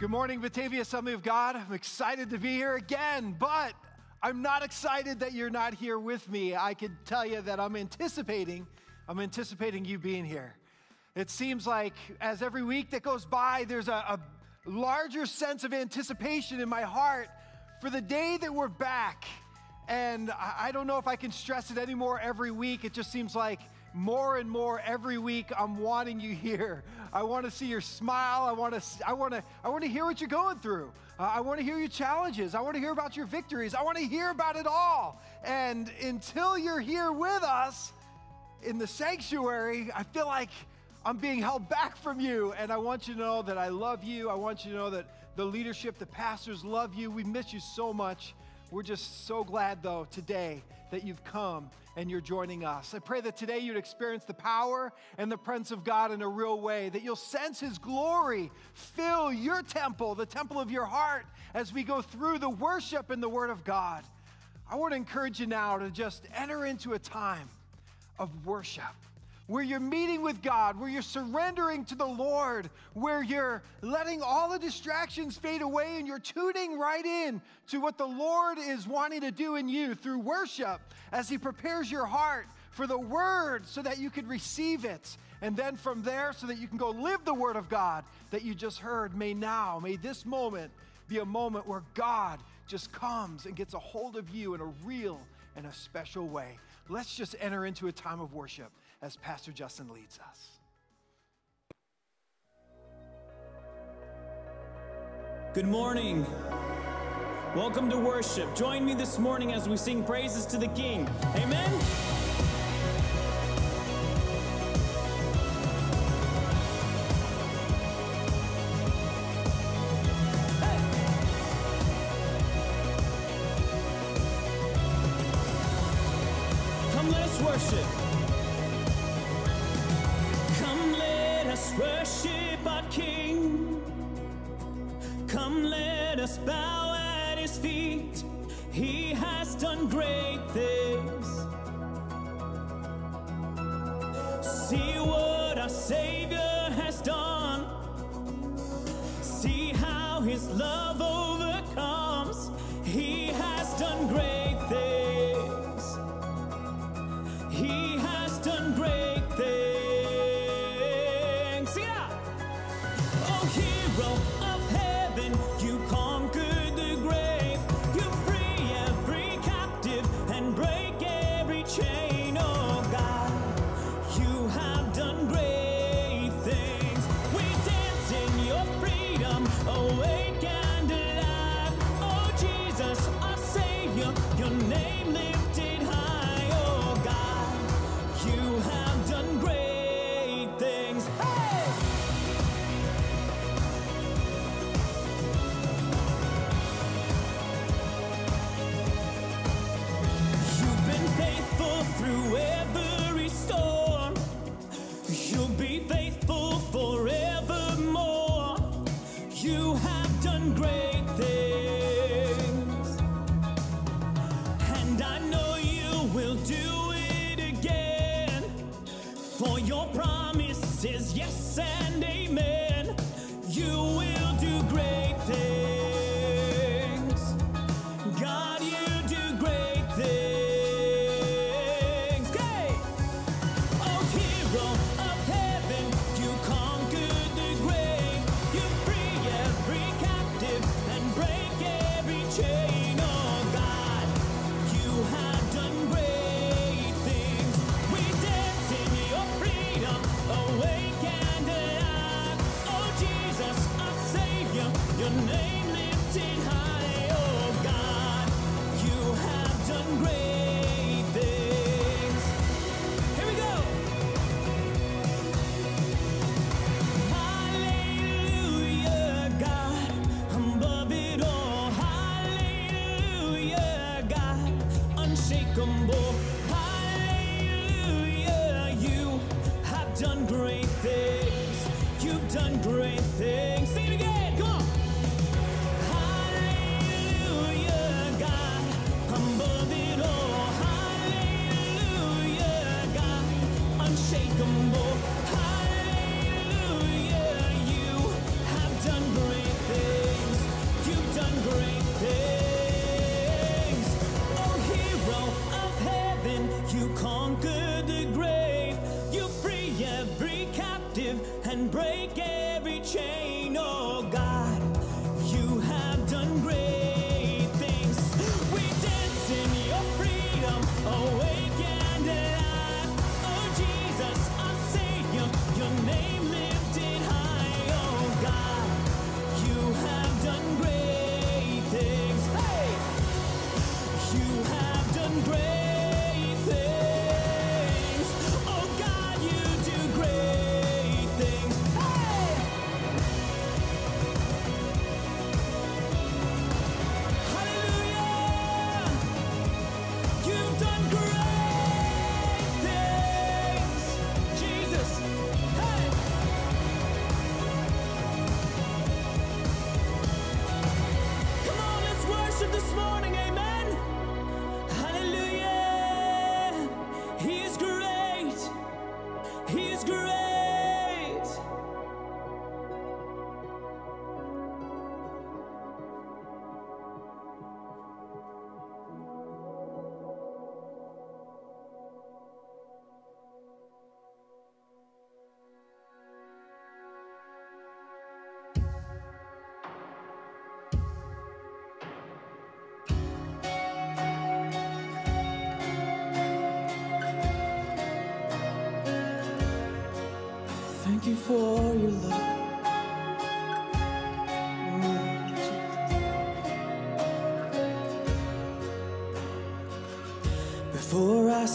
Good morning, Batavia Assembly of God. I'm excited to be here again, but I'm not excited that you're not here with me. I can tell you that I'm anticipating, I'm anticipating you being here. It seems like as every week that goes by, there's a, a larger sense of anticipation in my heart for the day that we're back. And I, I don't know if I can stress it anymore every week. It just seems like more and more every week I'm wanting you here. I want to see your smile. I want to I want to I want to hear what you're going through. Uh, I want to hear your challenges. I want to hear about your victories. I want to hear about it all. And until you're here with us in the sanctuary, I feel like I'm being held back from you. And I want you to know that I love you. I want you to know that the leadership, the pastors love you. We miss you so much. We're just so glad, though, today that you've come and you're joining us. I pray that today you'd experience the power and the presence of God in a real way, that you'll sense His glory fill your temple, the temple of your heart, as we go through the worship and the Word of God. I want to encourage you now to just enter into a time of worship where you're meeting with God, where you're surrendering to the Lord, where you're letting all the distractions fade away and you're tuning right in to what the Lord is wanting to do in you through worship as He prepares your heart for the Word so that you can receive it. And then from there, so that you can go live the Word of God that you just heard. May now, may this moment be a moment where God just comes and gets a hold of you in a real and a special way. Let's just enter into a time of worship as Pastor Justin leads us. Good morning. Welcome to worship. Join me this morning as we sing praises to the King. Amen.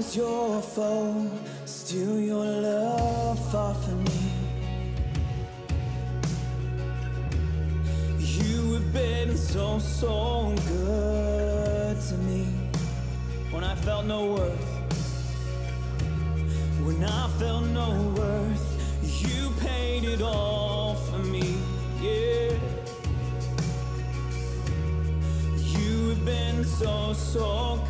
was your foe, still your love far from me. You have been so, so good to me. When I felt no worth, when I felt no worth, you paid it all for me. Yeah. You have been so, so kind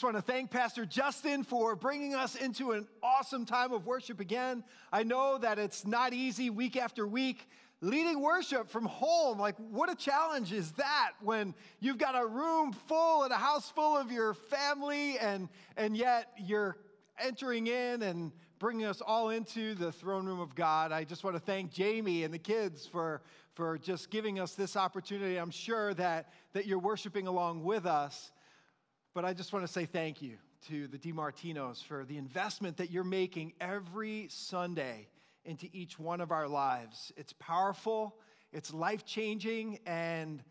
just want to thank Pastor Justin for bringing us into an awesome time of worship again. I know that it's not easy week after week leading worship from home. Like, what a challenge is that when you've got a room full and a house full of your family, and, and yet you're entering in and bringing us all into the throne room of God. I just want to thank Jamie and the kids for, for just giving us this opportunity. I'm sure that, that you're worshiping along with us but I just want to say thank you to the DiMartinos for the investment that you're making every Sunday into each one of our lives. It's powerful, it's life changing, and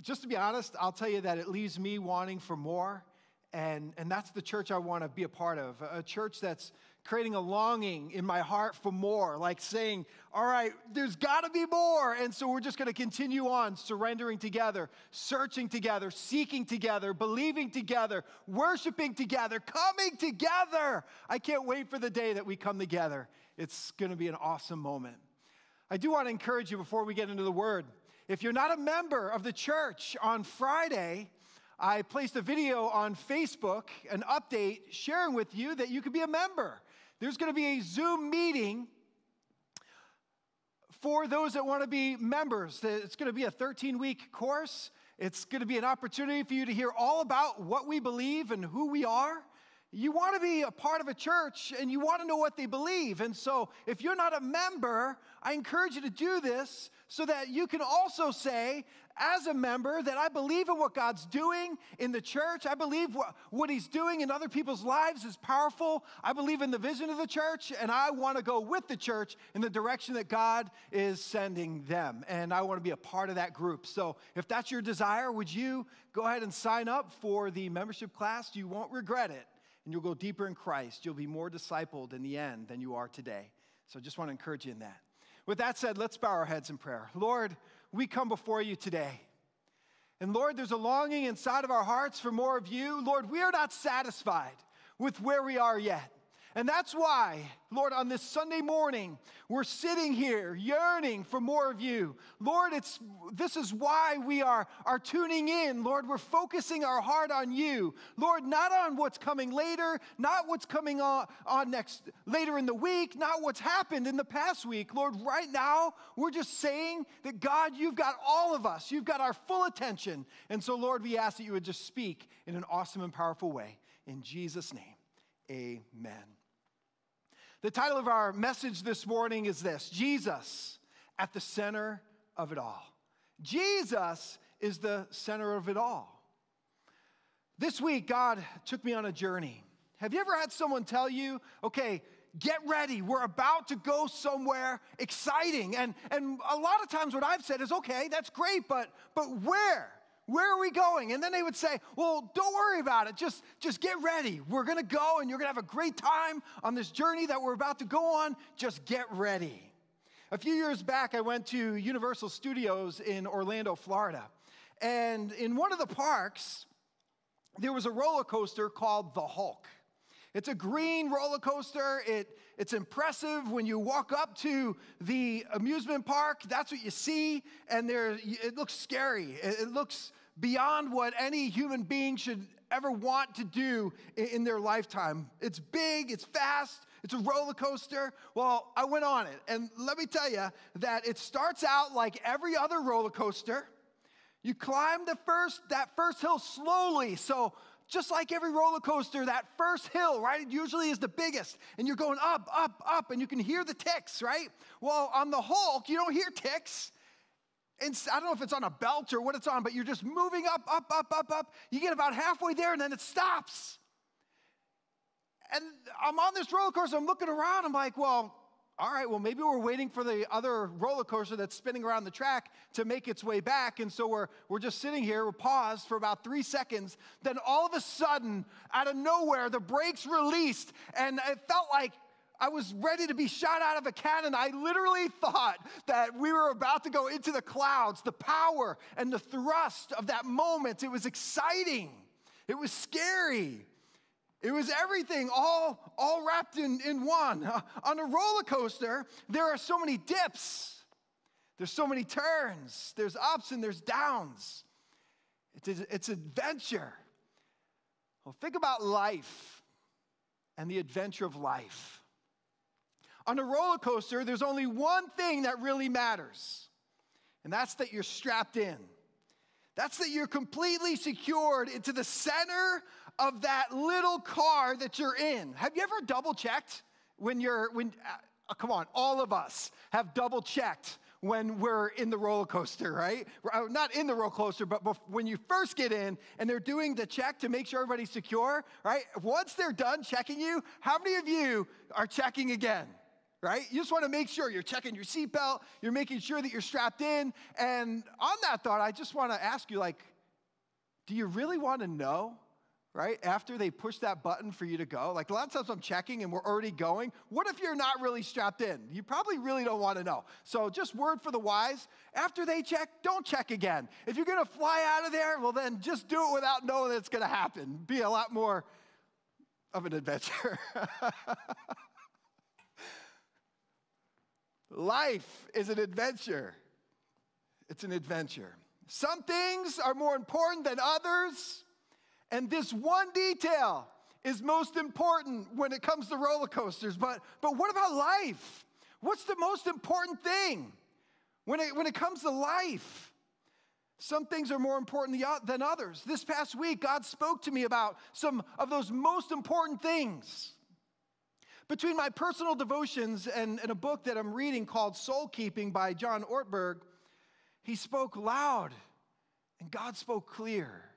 just to be honest, I'll tell you that it leaves me wanting for more. And, and that's the church I want to be a part of a church that's creating a longing in my heart for more, like saying, All right, there's got to be more. And so we're just going to continue on surrendering together, searching together, seeking together, believing together, worshiping together, coming together. I can't wait for the day that we come together. It's going to be an awesome moment. I do want to encourage you before we get into the word. If you're not a member of the church on Friday, I placed a video on Facebook, an update sharing with you that you could be a member. There's going to be a Zoom meeting for those that want to be members. It's going to be a 13 week course. It's going to be an opportunity for you to hear all about what we believe and who we are. You want to be a part of a church and you want to know what they believe. And so, if you're not a member, I encourage you to do this so that you can also say, as a member, that I believe in what God's doing in the church. I believe what, what He's doing in other people's lives is powerful. I believe in the vision of the church, and I want to go with the church in the direction that God is sending them. And I want to be a part of that group. So, if that's your desire, would you go ahead and sign up for the membership class? You won't regret it and you'll go deeper in Christ. You'll be more discipled in the end than you are today. So I just want to encourage you in that. With that said, let's bow our heads in prayer. Lord, we come before you today. And Lord, there's a longing inside of our hearts for more of you. Lord, we are not satisfied with where we are yet. And that's why, Lord, on this Sunday morning, we're sitting here yearning for more of you. Lord, it's, this is why we are, are tuning in. Lord, we're focusing our heart on you. Lord, not on what's coming later, not what's coming on, on next later in the week, not what's happened in the past week. Lord, right now, we're just saying that God, you've got all of us. You've got our full attention. And so, Lord, we ask that you would just speak in an awesome and powerful way. In Jesus' name, amen. The title of our message this morning is this Jesus at the center of it all. Jesus is the center of it all. This week, God took me on a journey. Have you ever had someone tell you, okay, get ready, we're about to go somewhere exciting? And, and a lot of times, what I've said is, okay, that's great, but, but where? Where are we going? And then they would say, Well, don't worry about it. Just, just get ready. We're going to go and you're going to have a great time on this journey that we're about to go on. Just get ready. A few years back, I went to Universal Studios in Orlando, Florida. And in one of the parks, there was a roller coaster called the Hulk. It's a green roller coaster. It, it's impressive when you walk up to the amusement park. That's what you see, and there it looks scary. It, looks beyond what any human being should ever want to do in, in their lifetime. It's big, it's fast, it's a roller coaster. Well, I went on it, and let me tell you that it starts out like every other roller coaster. You climb the first that first hill slowly. So just like every roller coaster, that first hill, right? It usually is the biggest, and you're going up, up, up, and you can hear the ticks, right? Well, on the Hulk, you don't hear ticks. And I don't know if it's on a belt or what it's on, but you're just moving up, up, up, up, up. You get about halfway there, and then it stops. And I'm on this roller coaster, I'm looking around, I'm like, well, all right, well, maybe we're waiting for the other roller coaster that's spinning around the track to make its way back. And so we're, we're just sitting here, we're paused for about three seconds. Then all of a sudden, out of nowhere, the brakes released, and it felt like I was ready to be shot out of a cannon. I literally thought that we were about to go into the clouds. The power and the thrust of that moment, it was exciting, it was scary. It was everything all, all wrapped in, in one. Uh, on a roller coaster, there are so many dips, there's so many turns, there's ups and there's downs. It's, it's adventure. Well, think about life and the adventure of life. On a roller coaster, there's only one thing that really matters, and that's that you're strapped in. That's that you're completely secured into the center of that little car that you're in. Have you ever double checked when you're, when, uh, come on, all of us have double checked when we're in the roller coaster, right? Uh, not in the roller coaster, but when you first get in and they're doing the check to make sure everybody's secure, right? Once they're done checking you, how many of you are checking again? Right? You just want to make sure you're checking your seatbelt, you're making sure that you're strapped in. And on that thought, I just want to ask you like, do you really want to know right? After they push that button for you to go. Like a lot of times I'm checking and we're already going. What if you're not really strapped in? You probably really don't want to know. So just word for the wise. After they check, don't check again. If you're going to fly out of there, well then just do it without knowing that it's going to happen. Be a lot more of an adventure. Life is an adventure. It's an adventure. Some things are more important than others. And this one detail is most important when it comes to roller coasters. But, but what about life? What's the most important thing when it, when it comes to life? Some things are more important than others. This past week, God spoke to me about some of those most important things. Between my personal devotions and, and a book that I'm reading called Soul Keeping by John Ortberg, he spoke loud and God spoke clear.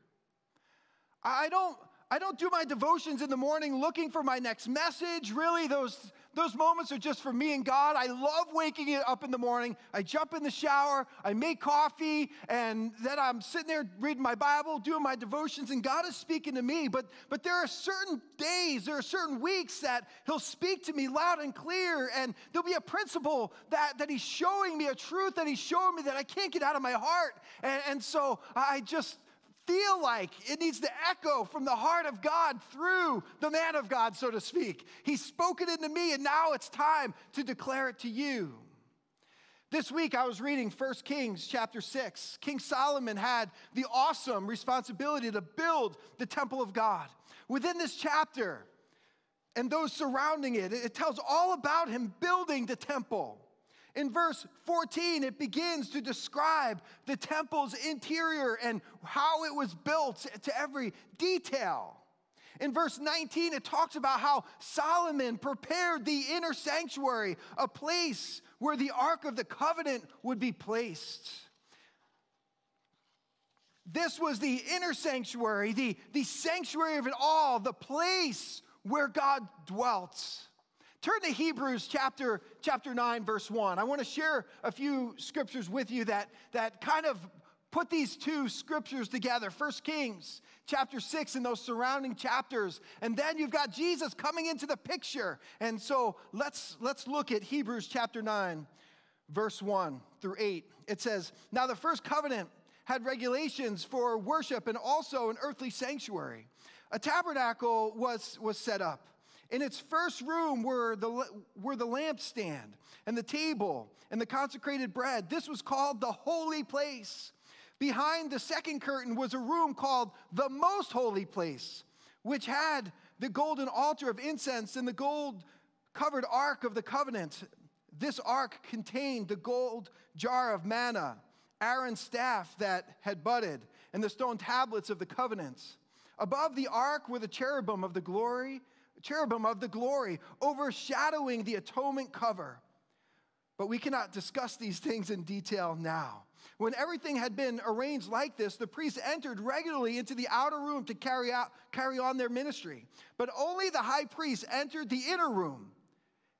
I don't, I don't do my devotions in the morning looking for my next message. Really, those, those moments are just for me and God. I love waking up in the morning. I jump in the shower, I make coffee, and then I'm sitting there reading my Bible, doing my devotions, and God is speaking to me. But, but there are certain days, there are certain weeks that He'll speak to me loud and clear, and there'll be a principle that, that He's showing me, a truth that He's showing me that I can't get out of my heart. And, and so I just feel like it needs to echo from the heart of God through the man of God, so to speak. He's spoken into me, and now it's time to declare it to you. This week I was reading 1 Kings chapter 6. King Solomon had the awesome responsibility to build the temple of God. Within this chapter and those surrounding it, it tells all about him building the temple. In verse 14, it begins to describe the temple's interior and how it was built to every detail. In verse 19, it talks about how Solomon prepared the inner sanctuary, a place where the Ark of the Covenant would be placed. This was the inner sanctuary, the, the sanctuary of it all, the place where God dwelt. Turn to Hebrews chapter, chapter 9, verse 1. I want to share a few scriptures with you that, that kind of put these two scriptures together. First Kings chapter 6 and those surrounding chapters. And then you've got Jesus coming into the picture. And so let's, let's look at Hebrews chapter 9, verse 1 through 8. It says, Now the first covenant had regulations for worship and also an earthly sanctuary. A tabernacle was, was set up in its first room were the, were the lampstand and the table and the consecrated bread. This was called the holy place. Behind the second curtain was a room called the most holy place, which had the golden altar of incense and the gold covered ark of the covenant. This ark contained the gold jar of manna, Aaron's staff that had budded, and the stone tablets of the covenants. Above the ark were the cherubim of the glory cherubim of the glory, overshadowing the atonement cover. But we cannot discuss these things in detail now. When everything had been arranged like this, the priests entered regularly into the outer room to carry, out, carry on their ministry. But only the high priest entered the inner room,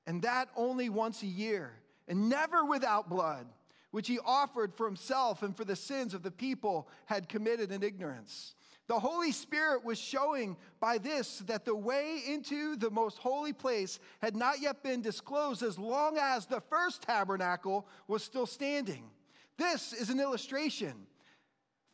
and that only once a year, and never without blood, which he offered for himself and for the sins of the people had committed in ignorance. The Holy Spirit was showing by this that the way into the most holy place had not yet been disclosed as long as the first tabernacle was still standing. This is an illustration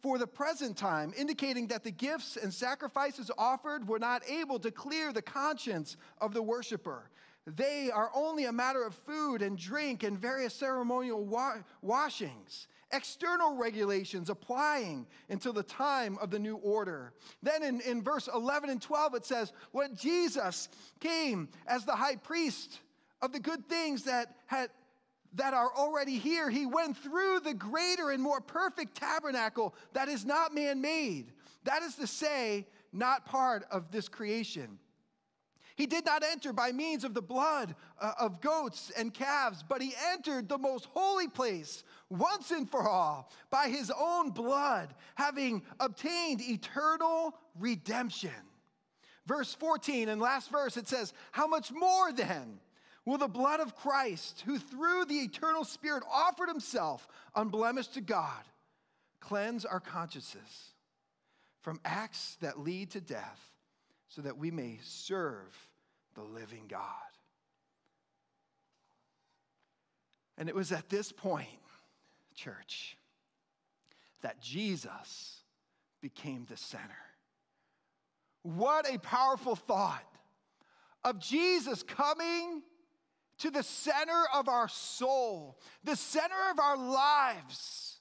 for the present time, indicating that the gifts and sacrifices offered were not able to clear the conscience of the worshiper. They are only a matter of food and drink and various ceremonial wa- washings external regulations applying until the time of the new order. Then in, in verse 11 and 12, it says, When Jesus came as the high priest of the good things that had that are already here, he went through the greater and more perfect tabernacle that is not man made. That is to say, not part of this creation. He did not enter by means of the blood uh, of goats and calves, but he entered the most holy place once and for all by his own blood, having obtained eternal redemption. Verse 14 and last verse it says, How much more then will the blood of Christ, who through the eternal Spirit offered himself unblemished to God, cleanse our consciences from acts that lead to death, so that we may serve the living God? And it was at this point, church, that Jesus became the center. What a powerful thought of Jesus coming to the center of our soul, the center of our lives,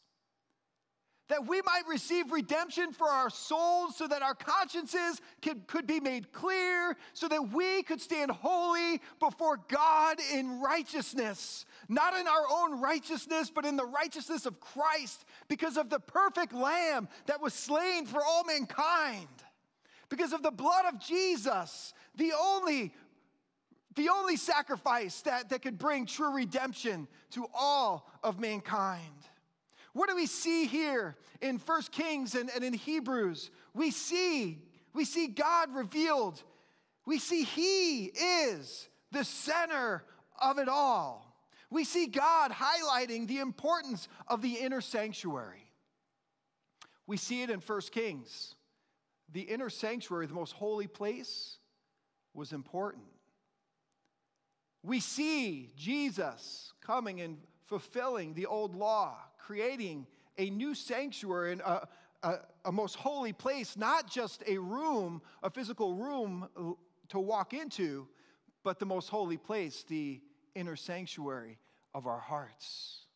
that we might receive redemption for our souls so that our consciences could, could be made clear, so that we could stand holy before God in righteousness, not in our own righteousness, but in the righteousness of Christ, because of the perfect Lamb that was slain for all mankind because of the blood of Jesus, the only the only sacrifice that, that could bring true redemption to all of mankind. What do we see here in First Kings and, and in Hebrews? We see, we see God revealed. We see He is the center of it all. We see God highlighting the importance of the inner sanctuary. We see it in First Kings the inner sanctuary, the most holy place, was important. We see Jesus coming and fulfilling the old law, creating a new sanctuary and a, a, a, most holy place, not just a room, a physical room to walk into, but the most holy place, the inner sanctuary of our hearts.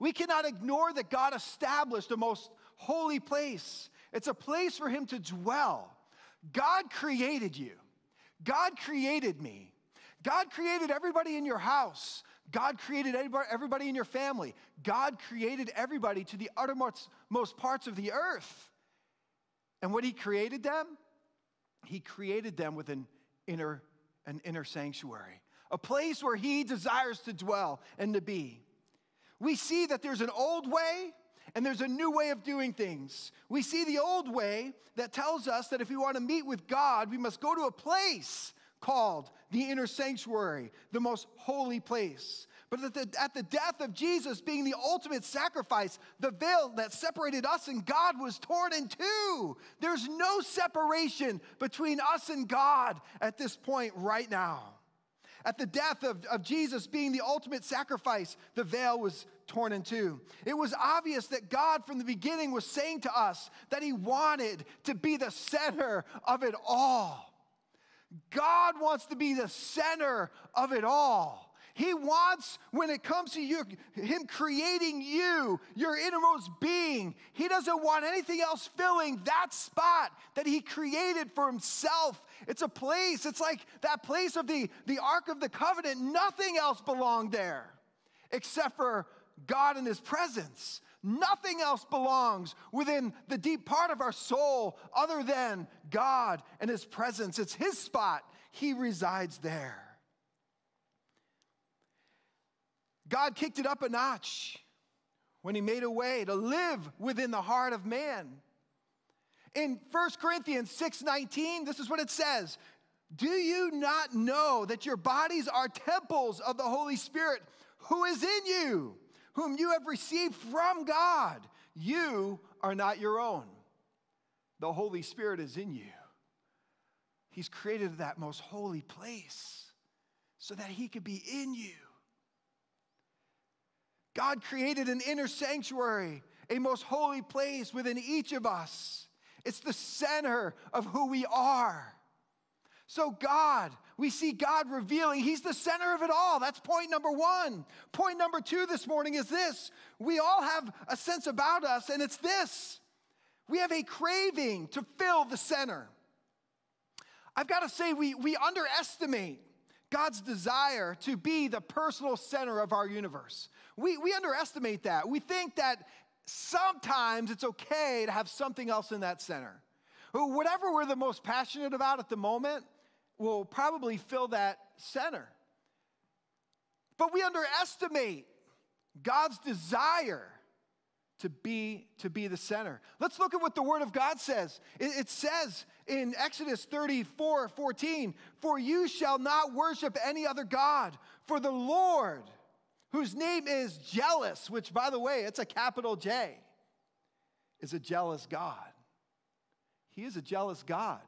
We cannot ignore that God established a most holy place it's a place for him to dwell. God created you. God created me. God created everybody in your house. God created everybody in your family. God created everybody to the uttermost most parts of the earth. And what he created them? He created them with an inner, an inner sanctuary, a place where he desires to dwell and to be. We see that there's an old way and there's a new way of doing things. We see the old way that tells us that if we want to meet with God, we must go to a place called the inner sanctuary, the most holy place. But at the, at the, death of Jesus being the ultimate sacrifice, the veil that separated us and God was torn in two. There's no separation between us and God at this point right now. At the death of, of Jesus being the ultimate sacrifice, the veil was torn in two. It was obvious that God from the beginning was saying to us that He wanted to be the center of it all. God wants to be the center of it all. He wants, when it comes to you, Him creating you, your innermost being, He doesn't want anything else filling that spot that He created for Himself. It's a place, it's like that place of the, the Ark of the Covenant. Nothing else belonged there except for God and His presence. Nothing else belongs within the deep part of our soul other than God and His presence. It's His spot, He resides there. God kicked it up a notch when He made a way to live within the heart of man. In 1 Corinthians 6:19, this is what it says. Do you not know that your bodies are temples of the Holy Spirit who is in you? Whom you have received from God. You are not your own. The Holy Spirit is in you. He's created that most holy place so that He could be in you. God created an inner sanctuary, a most holy place within each of us. It's the center of who we are. So, God, we see God revealing, He's the center of it all. That's point number one. Point number two this morning is this we all have a sense about us, and it's this we have a craving to fill the center. I've got to say, we, we underestimate God's desire to be the personal center of our universe. We, we underestimate that. We think that sometimes it's okay to have something else in that center. Whatever we're the most passionate about at the moment, will probably fill that center. But we underestimate God's desire to be to be the center. Let's look at what the word of God says. It, it, says in Exodus 34, 14, for you shall not worship any other God, for the Lord, whose name is jealous, which by the way, it's a capital J, is a jealous God. He is a jealous God.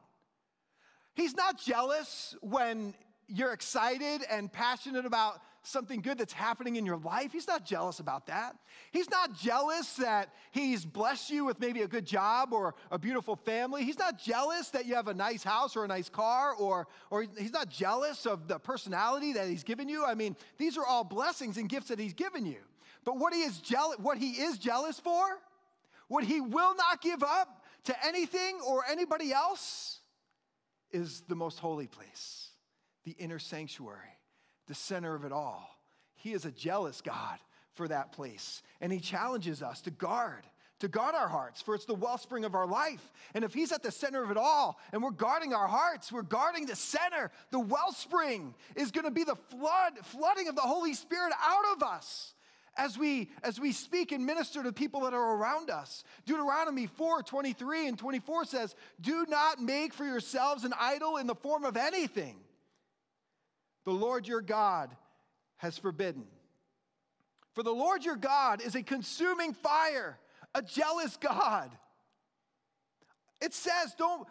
He's not jealous when you're excited and passionate about something good that's happening in your life. He's not jealous about that. He's not jealous that he's blessed you with maybe a good job or a beautiful family. He's not jealous that you have a nice house or a nice car or, or he's not jealous of the personality that he's given you. I mean, these are all blessings and gifts that he's given you. But what he is jealous, what he is jealous for, what he will not give up to anything or anybody else is the most holy place, the inner sanctuary the center of it all. He is a jealous God for that place. And He challenges us to guard, to guard our hearts, for it's the wellspring of our life. And if He's at the center of it all and we're guarding our hearts, we're guarding the center, the wellspring is going to be the flood, flooding of the Holy Spirit out of us. As we, as we speak and minister to people that are around us. Deuteronomy 4 23 and 24 says, Do not make for yourselves an idol in the form of anything the Lord your God has forbidden. For the Lord your God is a consuming fire, a jealous God. It says, don't,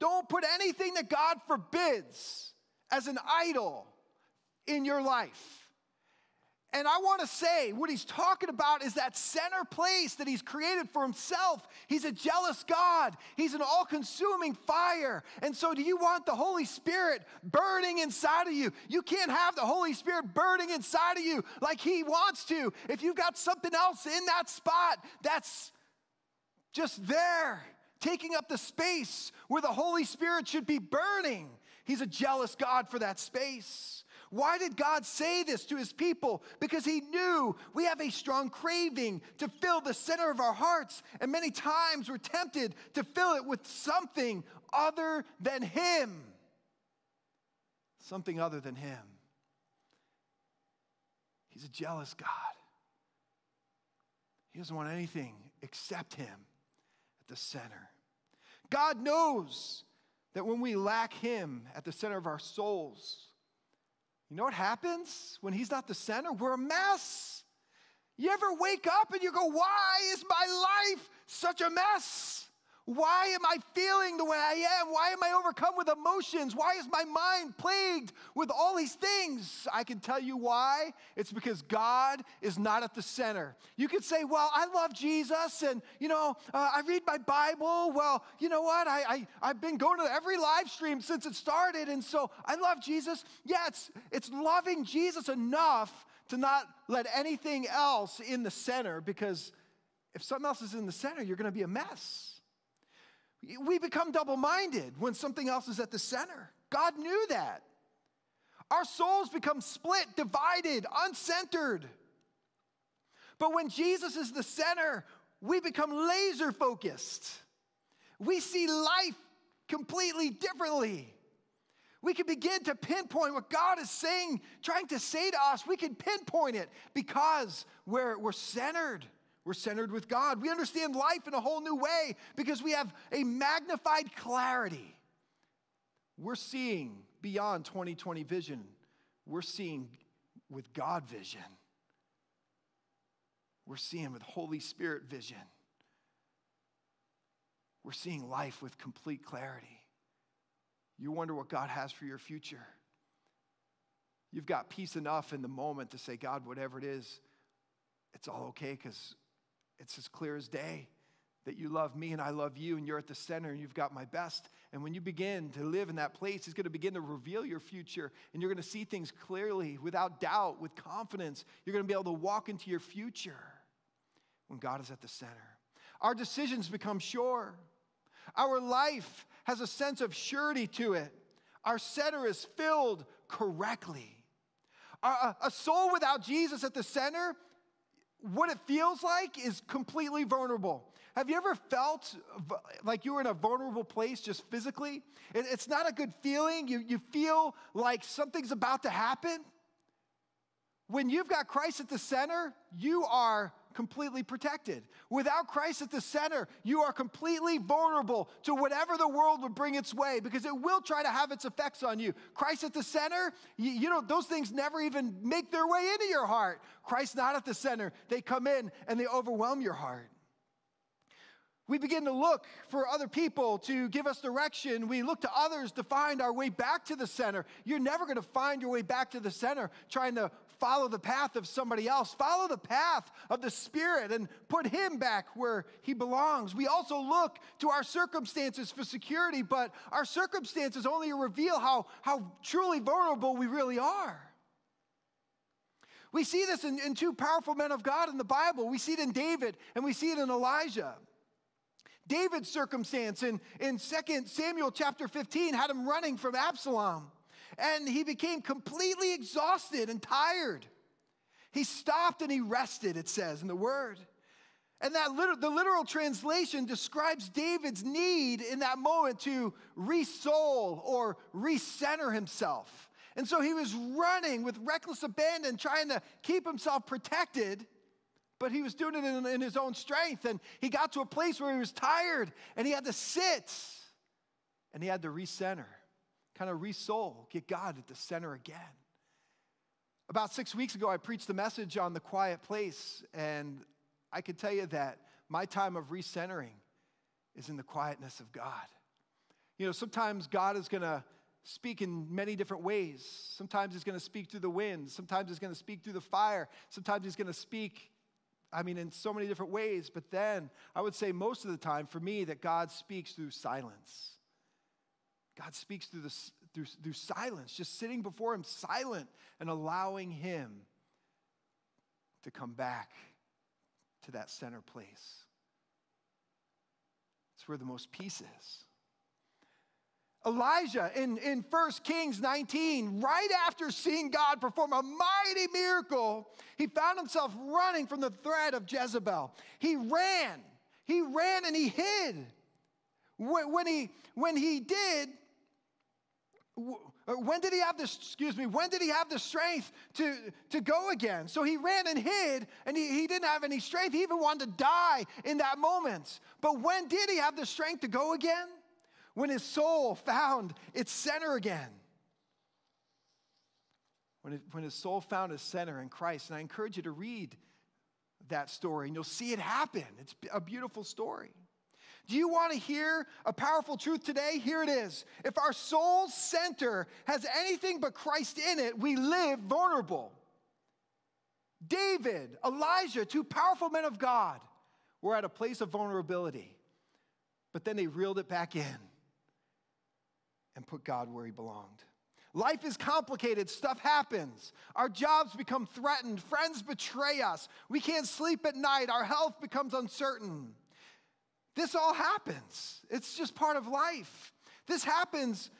don't put anything that God forbids as an idol in your life. And I want to say what he's talking about is that center place that he's created for himself. He's a jealous God, he's an all consuming fire. And so, do you want the Holy Spirit burning inside of you? You can't have the Holy Spirit burning inside of you like he wants to if you've got something else in that spot that's just there, taking up the space where the Holy Spirit should be burning. He's a jealous God for that space. Why did God say this to his people? Because he knew we have a strong craving to fill the center of our hearts. And many times we're tempted to fill it with something other than him. Something other than him. He's a jealous God. He doesn't want anything except him at the center. God knows that when we lack him at the center of our souls, you know what happens when he's not the center? We're a mess. You ever wake up and you go, Why is my life such a mess? Why am I feeling the way I am? Why am I overcome with emotions? Why is my mind plagued with all these things? I can tell you why. It's because God is not at the center. You could say, Well, I love Jesus and, you know, uh, I read my Bible. Well, you know what? I, I, I've been going to every live stream since it started, and so I love Jesus. Yeah, it's, it's loving Jesus enough to not let anything else in the center because if something else is in the center, you're going to be a mess. We become double minded when something else is at the center. God knew that. Our souls become split, divided, uncentered. But when Jesus is the center, we become laser focused. We see life completely differently. We can begin to pinpoint what God is saying, trying to say to us. We can pinpoint it because we're, we're centered. We're centered with God. We understand life in a whole new way because we have a magnified clarity. We're seeing beyond 2020 vision, we're seeing with God vision. We're seeing with Holy Spirit vision. We're seeing life with complete clarity. You wonder what God has for your future. You've got peace enough in the moment to say, God, whatever it is, it's all okay because it's as clear as day that you love me and I love you and you're at the center and you've got my best. And when you begin to live in that place, He's going to begin to reveal your future and you're going to see things clearly, without doubt, with confidence. You're going to be able to walk into your future when God is at the center. Our decisions become sure. Our life has a sense of surety to it. Our center is filled correctly. A soul without Jesus at the center what it feels like is completely vulnerable. Have you ever felt like you were in a vulnerable place just physically? It- it's not a good feeling. You, you feel like something's about to happen. When you've got Christ at the center, you are completely protected. Without Christ at the center, you are completely vulnerable to whatever the world would bring its way because it will try to have its effects on you. Christ at the center, you, you know, those things never even make their way into your heart. Christ not at the center, they come in and they overwhelm your heart. We begin to look for other people to give us direction. We look to others to find our way back to the center. You're never going to find your way back to the center trying to follow the path of somebody else. Follow the path of the Spirit and put Him back where He belongs. We also look to our circumstances for security, but our circumstances only reveal how, how truly vulnerable we really are. We see this in, in two powerful men of God in the Bible. We see it in David and we see it in Elijah. David's circumstance in, in 2 Samuel chapter 15 had him running from Absalom. And he became completely exhausted and tired. He stopped and he rested, it says in the word. And that liter- the literal translation describes David's need in that moment to re-soul or recenter himself. And so he was running with reckless abandon, trying to keep himself protected but he was doing it in, in, his own strength. And he got to a place where he was tired and he had to sit and he had to recenter, kind of re-soul, get God at the center again. About six weeks ago, I preached the message on the quiet place, and I can tell you that my time of recentering is in the quietness of God. You know, sometimes God is going to speak in many different ways. Sometimes He's going to speak through the wind. Sometimes He's going to speak through the fire. Sometimes He's going to speak I mean, in so many different ways. But then I would say most of the time for me that God speaks through silence. God speaks through, through, through silence, just sitting before Him silent and allowing Him to come back to that center place. It's where the most peace is. Elijah in, in 1 Kings 19, right after seeing God perform a mighty miracle, he found himself running from the threat of Jezebel. He ran. He ran and he hid. When he, when he did, Uh, when did he have this, excuse me, when did he have the strength to, to go again? So he ran and hid, and he, he didn't have any strength. He even wanted to die in that moment. But when did he have the strength to go again? when his soul found its center again. When, it, when his soul found his center in Christ. And I encourage you to read that story and you'll see it happen. It's a beautiful story. Do you want to hear a powerful truth today? Here it is. If our soul's center has anything but Christ in it, we live vulnerable. David, Elijah, two powerful men of God, were at a place of vulnerability, but then they reeled it back in and put God where he belonged. Life is complicated, stuff happens. Our jobs become threatened, friends betray us, we can't sleep at night, our health becomes uncertain. This all happens. It's just part of life. This happens.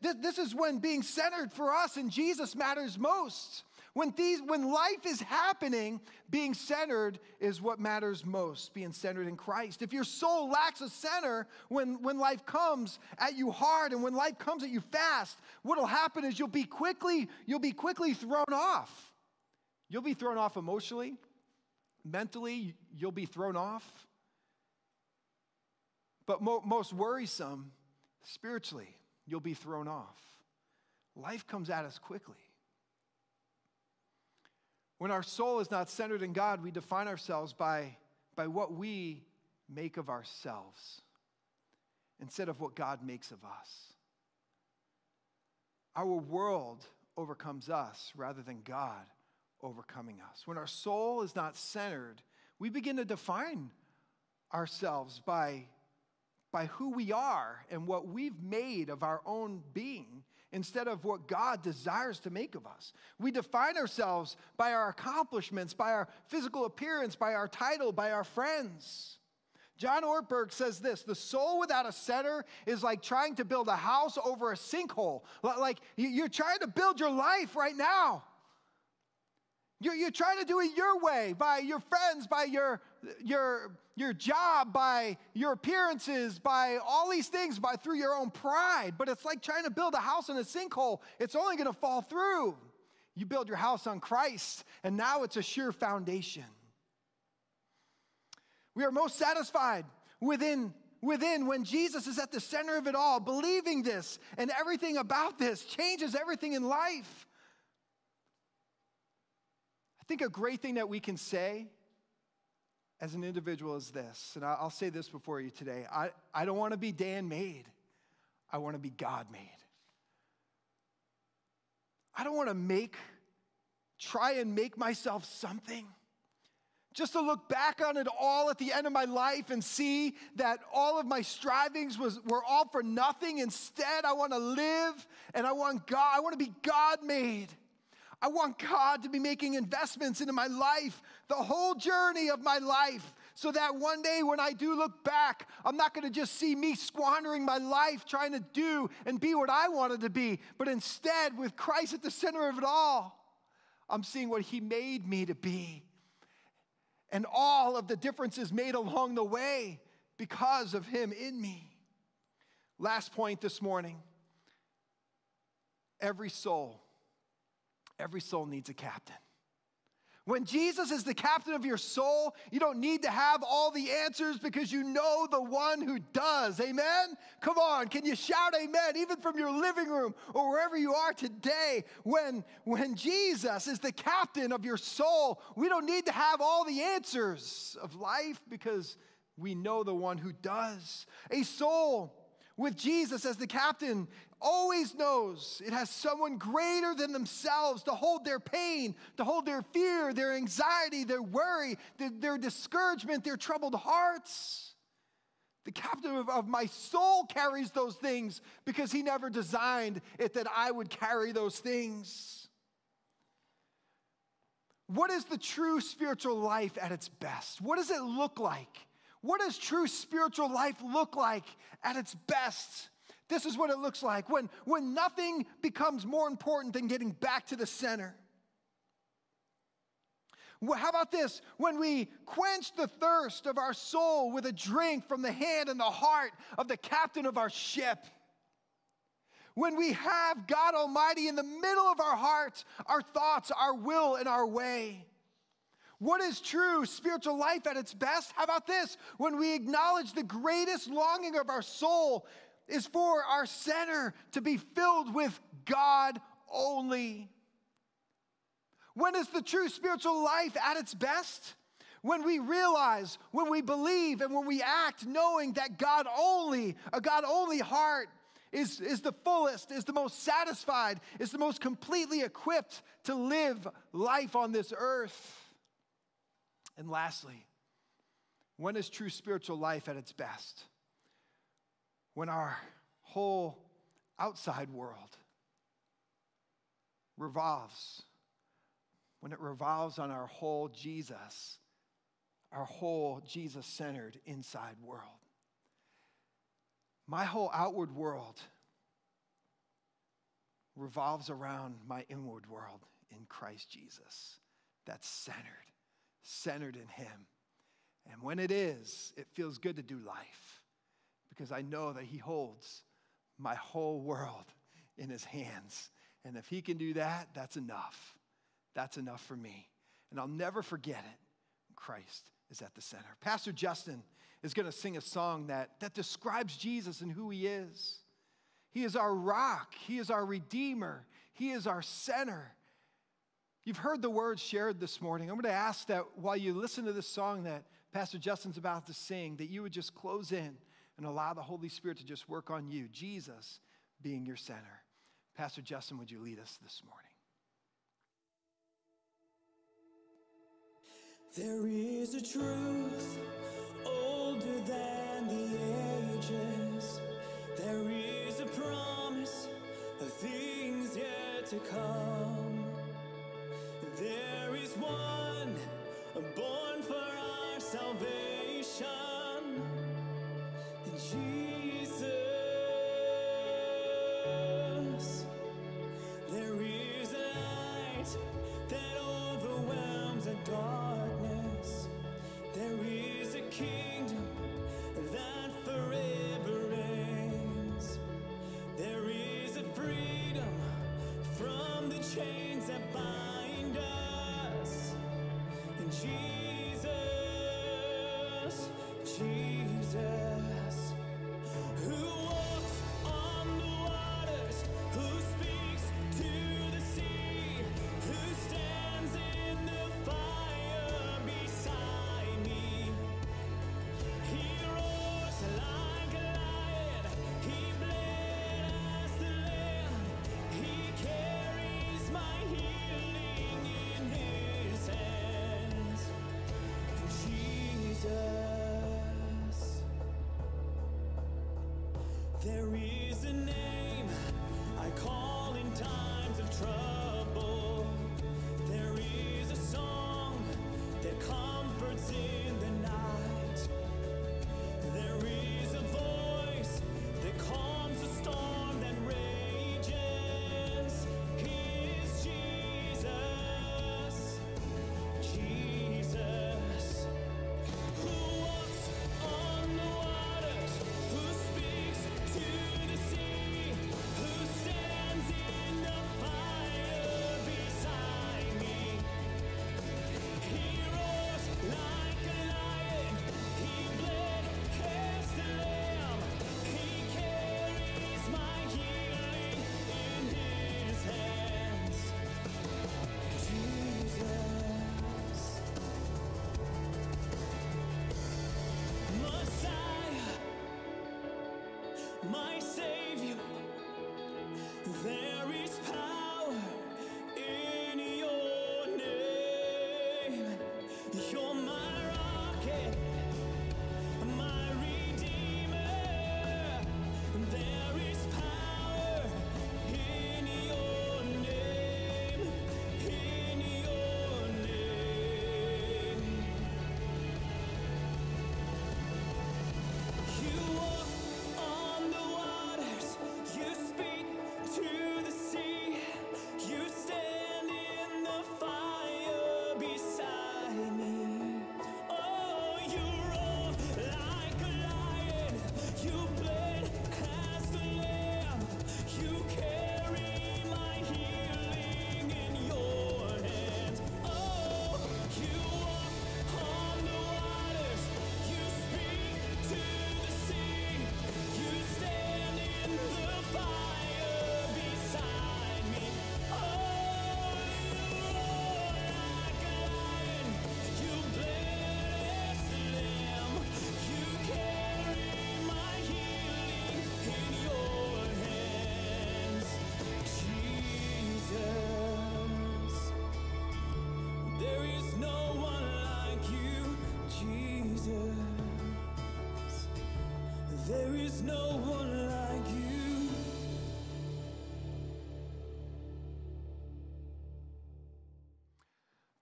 This is when being centered for us in Jesus matters most. When, these, when life is happening, being centered is what matters most, being centered in Christ. If your soul lacks a center when, when life comes at you hard and when life comes at you fast, what'll happen is you'll be quickly, you'll be quickly thrown off. You'll be thrown off emotionally, mentally, you'll be thrown off. But mo- most worrisome, spiritually, you'll be thrown off. Life comes at us quickly. When our soul is not centered in God, we define ourselves by, by what we make of ourselves instead of what God makes of us. Our world overcomes us rather than God overcoming us. When our soul is not centered, we begin to define ourselves by, by who we are and what we've made of our own being instead of what God desires to make of us. We define ourselves by our accomplishments, by our physical appearance, by our title, by our friends. John Ortberg says this the soul without a center is like trying to build a house over a sinkhole. Like you're trying to build your life right now. You're, you're trying to do it your way, by your friends, by your, your, your job, by your appearances, by all these things, by through your own pride. But it's like trying to build a house in a sinkhole. It's only going to fall through. You build your house on Christ, and now it's a sure foundation. We are most satisfied within within when Jesus is at the center of it all, believing this and everything about this changes everything in life think a great thing that we can say as an individual is this, and I'll say this before you today I, I don't want to be Dan made, I want to be God made. I don't want to make, try and make myself something. Just to look back on it all at the end of my life and see that all of my strivings was, were all for nothing. Instead, I want to live and I want God, I want to be God made. I want God to be making investments into my life, the whole journey of my life, so that one day when I do look back, I'm not gonna just see me squandering my life trying to do and be what I wanted to be, but instead, with Christ at the center of it all, I'm seeing what He made me to be. And all of the differences made along the way because of Him in me. Last point this morning every soul Every soul needs a captain. When Jesus is the captain of your soul, you don't need to have all the answers because you know the one who does. Amen? Come on, can you shout amen even from your living room or wherever you are today? When, when Jesus is the captain of your soul, we don't need to have all the answers of life because we know the one who does. A soul with Jesus as the captain always knows it has someone greater than themselves to hold their pain, to hold their fear, their anxiety, their worry, their, their discouragement, their troubled hearts. The captain of, of my soul carries those things because he never designed it that I would carry those things. What is the true spiritual life at its best? What does it look like? What does true spiritual life look like at its best? This is what it looks like when, when nothing becomes more important than getting back to the center. Well, how about this? When we quench the thirst of our soul with a drink from the hand and the heart of the captain of our ship. When we have God Almighty in the middle of our hearts, our thoughts, our will, and our way. What is true spiritual life at its best? How about this? When we acknowledge the greatest longing of our soul is for our center to be filled with God only. When is the true spiritual life at its best? When we realize, when we believe, and when we act knowing that God only, a God only heart, is, is the fullest, is the most satisfied, is the most completely equipped to live life on this earth. And lastly, when is true spiritual life at its best? When our whole outside world revolves, when it revolves on our whole Jesus, our whole Jesus centered inside world. My whole outward world revolves around my inward world in Christ Jesus. That's centered, centered in Him. And when it is, it feels good to do life because I know that He holds my whole world in His hands. And if He can do that, that's enough. That's enough for me. And I'll never forget it. Christ is at the center. Pastor Justin is going to sing a song that, that describes Jesus and who He is. He is our rock, He is our Redeemer, He is our center. You've heard the words shared this morning. I'm going to ask that while you listen to this song that Pastor Justin's about to sing, that you would just close in and allow the Holy Spirit to just work on you, Jesus being your center. Pastor Justin, would you lead us this morning? There is a truth older than the ages. There is a promise of things yet to come. There is a name I call in times of trouble. There is a song that comforts in the night. There is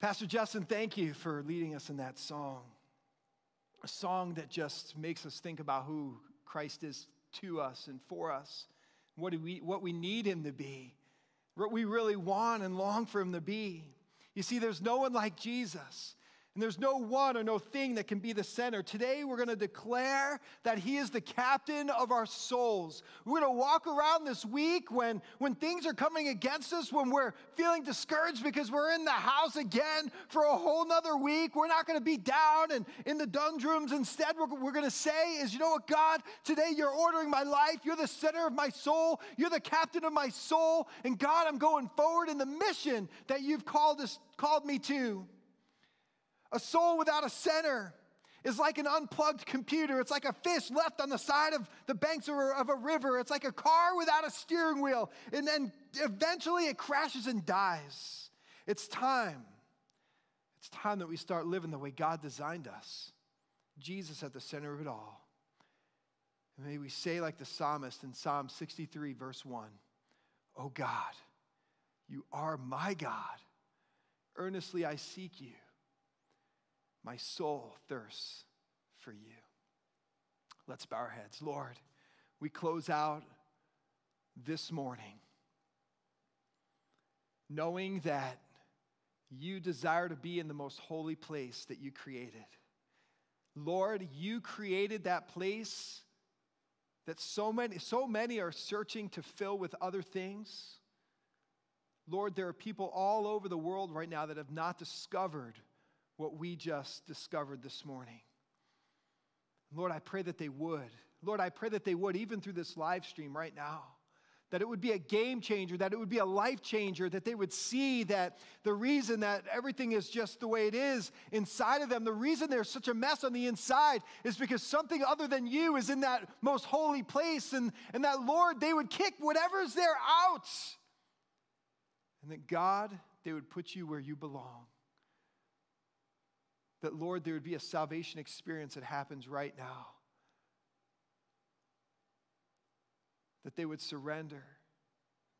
Pastor Justin, thank you for leading us in that song. A song that just makes us think about who Christ is to us and for us, what, do we, what we need him to be, what we really want and long for him to be. You see, there's no one like Jesus. And there's no one or no thing that can be the center. Today, we're going to declare that He is the captain of our souls. We're going to walk around this week when, when things are coming against us, when we're feeling discouraged because we're in the house again for a whole nother week. We're not going to be down and in the dungeons. Instead, we're, we're going to say, is, you know what, God, today you're ordering my life. You're the center of my soul. You're the captain of my soul. And God, I'm going forward in the mission that you've called, us, called me to. A soul without a center is like an unplugged computer. It's like a fish left on the side of the banks of a, of a river. It's like a car without a steering wheel. And then eventually it crashes and dies. It's time. It's time that we start living the way God designed us. Jesus at the center of it all. And may we say, like the psalmist in Psalm 63, verse 1 Oh God, you are my God. Earnestly I seek you. My soul thirsts for you. Let's bow our heads. Lord, we close out this morning knowing that you desire to be in the most holy place that you created. Lord, you created that place that so many, so many are searching to fill with other things. Lord, there are people all over the world right now that have not discovered what we just discovered this morning. Lord, I pray that they would. Lord, I pray that they would, even through this live stream right now that it would be a game changer, that it would be a life changer, that they would see that the reason that everything is just the way it is inside of them, the reason there's such a mess on the inside is because something other than you is in that most holy place, and, and that, Lord, they would kick whatever's there out. And that, God, they would put you where you belong. That, Lord, there would be a salvation experience that happens right now that they would surrender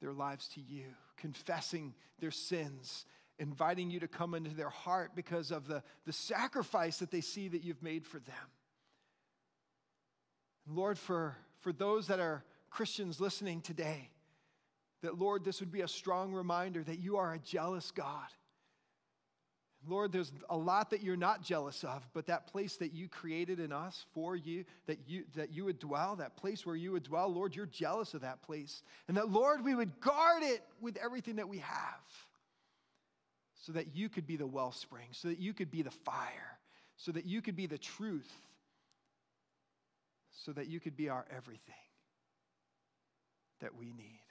their lives to you, confessing their sins, inviting you to come into their heart because of the, the sacrifice that they see that you've made for them. Lord, for, for those that are Christians listening today, that Lord, this would be a strong reminder that you are a jealous God Lord, there's a lot that you're not jealous of, but that place that you created in us for you, that you, that you would dwell, that place where you would dwell, Lord, you're jealous of that place. And that, Lord, we would guard it with everything that we have so that you could be the wellspring, so that you could be the fire, so that you could be the truth, so that you could be our everything that we need.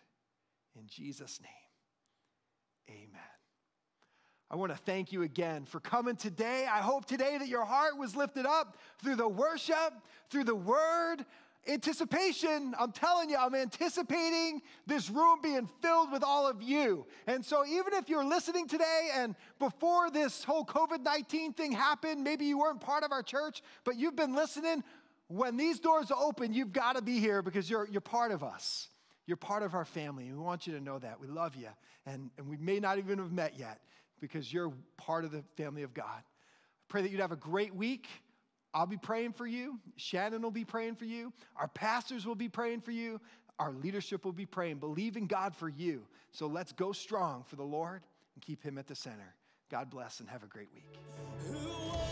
In Jesus' name, amen. I want to thank you again for coming today. I hope today that your heart was lifted up through the worship, through the word, anticipation. I'm telling you, I'm anticipating this room being filled with all of you. And so, even if you're listening today and before this whole COVID 19 thing happened, maybe you weren't part of our church, but you've been listening, when these doors open, you've got to be here because you're, you're part of us. You're part of our family. We want you to know that. We love you. And, and we may not even have met yet because you're part of the family of God. I pray that you'd have a great week. I'll be praying for you. Shannon will be praying for you. Our pastors will be praying for you. Our leadership will be praying, believing in God for you. So let's go strong for the Lord and keep Him at the center. God bless and have a great week.